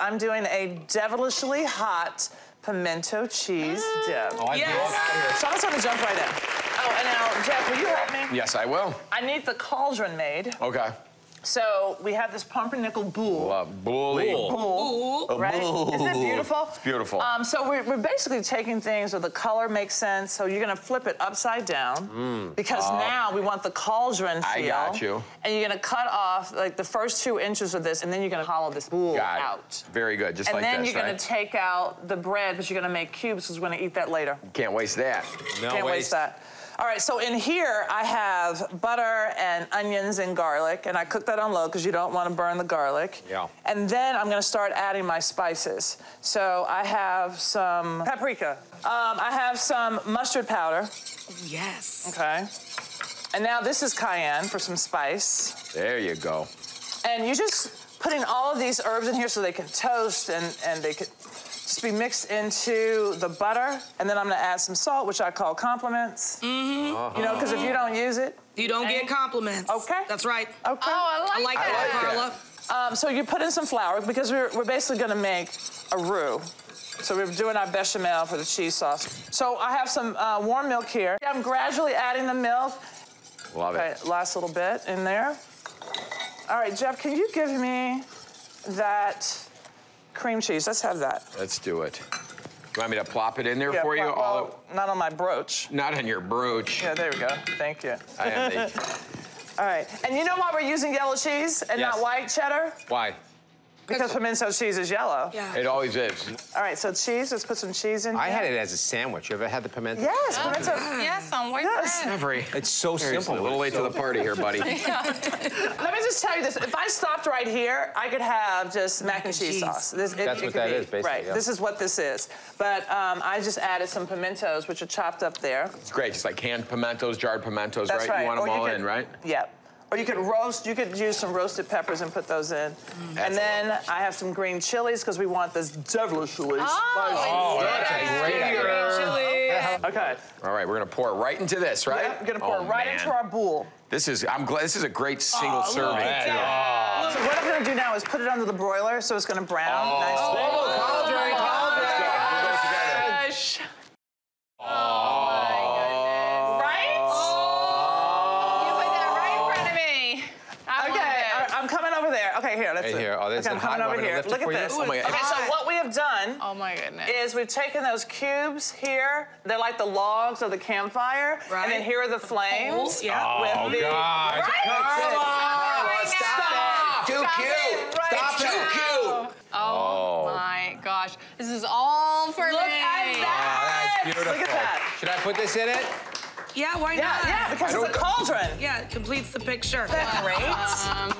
I'm doing a devilishly hot pimento cheese mm. dip. Oh, I Yes. love So I'm just gonna jump right in. Oh, and now, Jeff, will you help me? Yes, I will. I need the cauldron made. Okay. So we have this pumpernickel boule. Love bully. Boule, right? Isn't it beautiful? It's beautiful. Um, so we're, we're basically taking things where the color makes sense. So you're gonna flip it upside down because now we want the cauldron feel. Mm. I got you. And you're gonna cut off like the first two inches of this, and then you're gonna hollow this boule Got it. out. Very good, just And like this. And then you're right? gonna take out the bread, but you're gonna make cubes because we're gonna eat that later. Can't waste that. No Can't waste that. All right, so in here I have butter and onions and garlic, and I cook that on low because you don't want to burn the garlic. Yeah. And then I'm gonna start adding my spices. So I have some paprika. Um, I have some mustard powder, Yes. okay? And now this is cayenne for some spice. There you go. And you just putting all of these herbs in here so they can toast and, and they could just be mixed into the butter. And then I'm gonna add some salt, which I call compliments. Mm-hmm. You know, because if you don't use it, You don't get compliments. Okay. That's right. okay. Oh, I I like that, like Carla. Um, so you put in some flour because we're, we're basically gonna make a roux. So we're doing our bechamel for the cheese sauce. So I have some uh, warm milk here. I'm gradually adding the milk. Love Okay, it. last little bit in there. All right, Jeff, can you give me that cream cheese? Let's have that. Let's do it. You want me to plop it in there Yeah, for you? well, All not on my brooch. not on your brooch. Yeah, there we go. Thank you. I am the, All right, and you know why we're using yellow cheese and not white cheddar? Why? Because pimento cheese is yellow. Yeah. it always is. All right, so cheese, let's put some cheese in I here. had it as a sandwich. You ever had the pimento? Yes, pimento. Yes, on white Yes. bread. Every. It's so Seriously, simple. a little late to the party here, buddy. Let me just tell you this. If I stopped right here, I could have just mac and cheese, cheese. sauce. This, it- That's it what could that be. is, basically, Right, yeah. this is what this is. But um, I just added some pimentos, which are chopped up there. It's great. Just like canned pimentos, jarred pimentos, right? right. You want them all could- in, right? Yep. Or you could roast, you could use some roasted peppers and put those in. Mm. And then I have some green chilies because we want this devilishly Oh, that's a great idea. spicy. Okay. All right, we're gonna pour it right into this, right? Yep, I'm gonna pour Oh, it right man. into our bowl. This is. I'm glad. This is a great single Oh, serving. look at too. that. So what I'm gonna do now is put it under the broiler so it's gonna brown oh. nicely. Oh, Okay, here, let's Right see. here. Oh, this okay, is I'm hot. coming over here. lift it Look at for you? this. Oh my God. Okay, so what we have done Oh my goodness. is we've taken those cubes here. They're like the logs of the campfire, Right. and then here are the flames. Coals, yeah. With the, God. Right? Carla, stop it. Too Stop cute. it Stop too cute. Oh, my gosh. This is all for Look me. at Oh, that. that's beautiful. Look at that. Should I put this in it? Yeah, why Yeah, not? yeah, because it's a cauldron. Yeah, it completes the picture. Isn't great? Um,